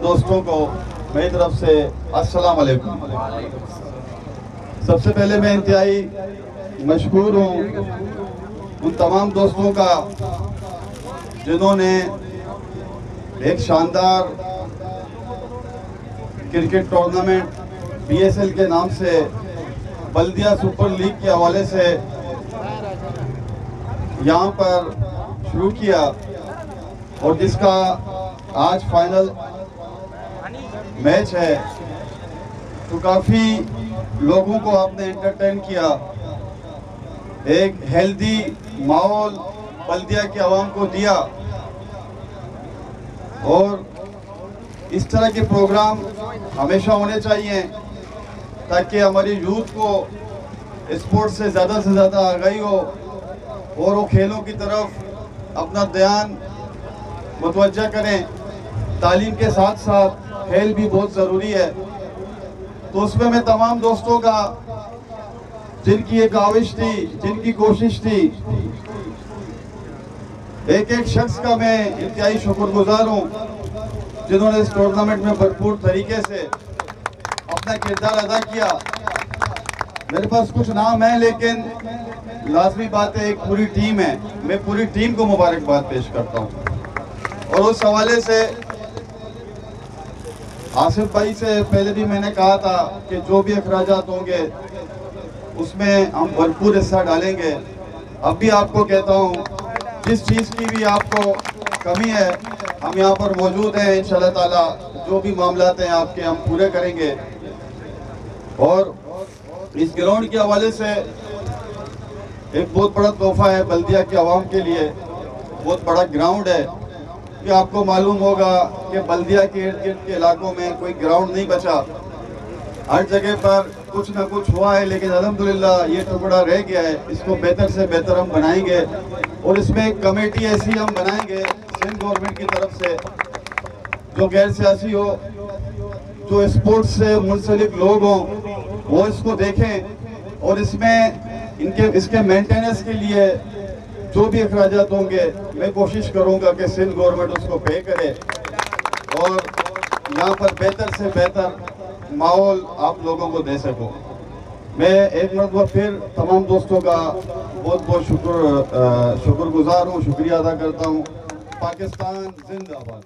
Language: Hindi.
दोस्तों को मेरी तरफ़ से अस्सलाम वालेकुम सबसे पहले मैं इंतहाई मशहूर हूँ उन तमाम दोस्तों का, जिन्होंने एक शानदार क्रिकेट टूर्नामेंट बीएसएल के नाम से बल्दिया सुपर लीग के हवाले से यहाँ पर शुरू किया और जिसका आज फाइनल मैच है। तो काफ़ी लोगों को आपने एंटरटेन किया। एक हेल्दी माहौल बल्दिया के आवाम को दिया। और इस तरह के प्रोग्राम हमेशा होने चाहिए, ताकि हमारी यूथ को स्पोर्ट्स से ज़्यादा से ज़्यादा आगाही हो और वो खेलों की तरफ़ अपना ध्यान मुतवजा करें। तालीम के साथ साथ खेल भी बहुत ज़रूरी है। तो उसमें मैं तमाम दोस्तों का, जिनकी एक आविश थी, जिनकी कोशिश थी एक एक शख्स का मैं इंतहाई शुक्रगुजार हूँ, जिन्होंने इस टूर्नामेंट में भरपूर तरीके से अपना किरदार अदा किया। मेरे पास कुछ नाम है, लेकिन लाजमी बात है, एक पूरी टीम है। मैं पूरी टीम को मुबारकबाद पेश करता हूँ। और उस हवाले से आसिफ भाई से पहले भी मैंने कहा था कि जो भी अखराज होंगे, उसमें हम भरपूर हिस्सा डालेंगे। अब भी आपको कहता हूँ, जिस चीज़ की भी आपको कमी है, हम यहाँ पर मौजूद हैं इन ताला। जो भी मामला हैं आपके हम पूरे करेंगे। और इस ग्राउंड के हवाले से एक बहुत बड़ा तोहफा है बल्दिया के आवाम के लिए। बहुत बड़ा ग्राउंड है। कि आपको मालूम होगा कि बल्दिया के इर्द गिर्द के इलाकों में कोई ग्राउंड नहीं बचा। हर जगह पर कुछ ना कुछ हुआ है, लेकिन अल्हम्दुलिल्लाह ये टुकड़ा रह गया है। इसको बेहतर से बेहतर हम बनाएँगे और इसमें एक कमेटी ऐसी हम बनाएँगे सिंध गवर्नमेंट की तरफ़ से, जो गैर सियासी हो, जो स्पोर्ट्स से मुंसलिक लोग हों, वो इसको देखें और इसमें इनके, इसके मेंटेनेंस के लिए जो भी अखराज होंगे, मैं कोशिश करूँगा कि सिंध गवर्नमेंट उसको पे करे। और यहाँ पर बेहतर से बेहतर माहौल आप लोगों को दे सको। मैं एक मरतबा फिर तमाम दोस्तों का बहुत बहुत शुक्र शुक्रगुजार हूँ, शुक्रिया अदा करता हूँ। पाकिस्तान जिंदाबाद।